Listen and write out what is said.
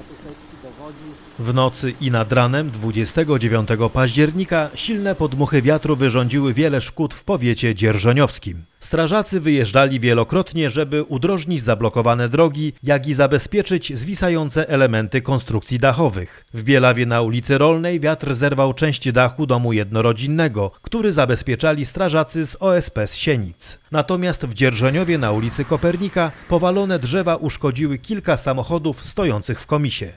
Apple Tech W nocy i nad ranem 29 października silne podmuchy wiatru wyrządziły wiele szkód w powiecie dzierżoniowskim. Strażacy wyjeżdżali wielokrotnie, żeby udrożnić zablokowane drogi, jak i zabezpieczyć zwisające elementy konstrukcji dachowych. W Bielawie na ulicy Rolnej wiatr zerwał część dachu domu jednorodzinnego, który zabezpieczali strażacy z OSP z Sienic. Natomiast w Dzierżoniowie na ulicy Kopernika powalone drzewa uszkodziły kilka samochodów stojących w komisie.